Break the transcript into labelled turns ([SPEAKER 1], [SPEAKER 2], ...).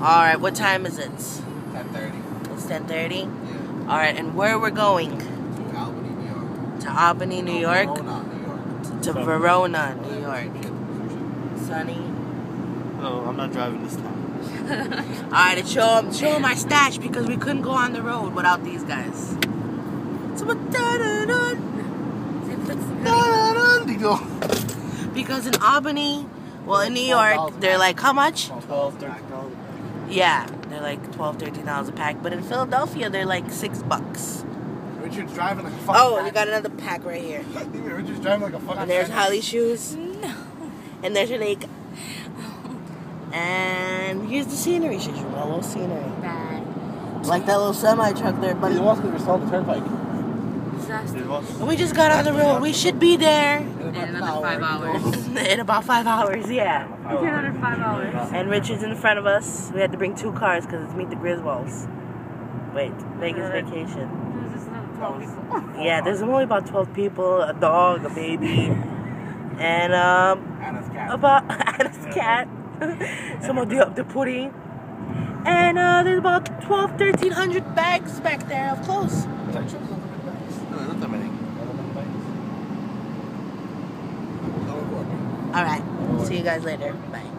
[SPEAKER 1] All right, what time is it?
[SPEAKER 2] 10:30.
[SPEAKER 1] It's 10:30.
[SPEAKER 2] Yeah.
[SPEAKER 1] All right, and where we're going?
[SPEAKER 2] To Albany, New York.
[SPEAKER 1] To Albany, New
[SPEAKER 2] No,
[SPEAKER 1] York.
[SPEAKER 2] Verona, New York.
[SPEAKER 1] To Verona, New York. Sonny.
[SPEAKER 3] No, I'm not driving this time.
[SPEAKER 1] All right, and show them, show 'em our stash because we couldn't go on the road without these guys. Because in Albany, well, in New York, they're like how much?
[SPEAKER 3] 12, 13 dollars.
[SPEAKER 1] Yeah, they're like 12 13 dollars a pack. But in Philadelphia, they're like six bucks.
[SPEAKER 2] Richard's driving like a fucking.
[SPEAKER 1] Oh, you got another pack right here.
[SPEAKER 2] Richard's driving like a fucking.
[SPEAKER 1] And there's Holly shoes. No. And there's your lake. And here's the scenery. She's a little scenery.
[SPEAKER 4] Bad.
[SPEAKER 1] Like that little semi truck there, buddy.
[SPEAKER 2] He wants to restore the turnpike.
[SPEAKER 4] Disaster.
[SPEAKER 1] And we just got on the road. We should be there
[SPEAKER 4] In another five hours.
[SPEAKER 1] in about five hours. Yeah.
[SPEAKER 4] In another five hours.
[SPEAKER 1] And Richard's in front of us. We had to bring two cars because it's Meet the Griswolds. Wait, Vegas vacation.
[SPEAKER 4] There's just another 12 people.
[SPEAKER 1] Yeah, there's only about 12 people, a dog, a baby, and um,
[SPEAKER 2] Anna's cat.
[SPEAKER 1] about Anna's cat. Some of the, the pudding. And uh, there's about 12, 1300 bags back there of clothes.
[SPEAKER 2] No, not that many.
[SPEAKER 1] All right. See you guys later. Bye.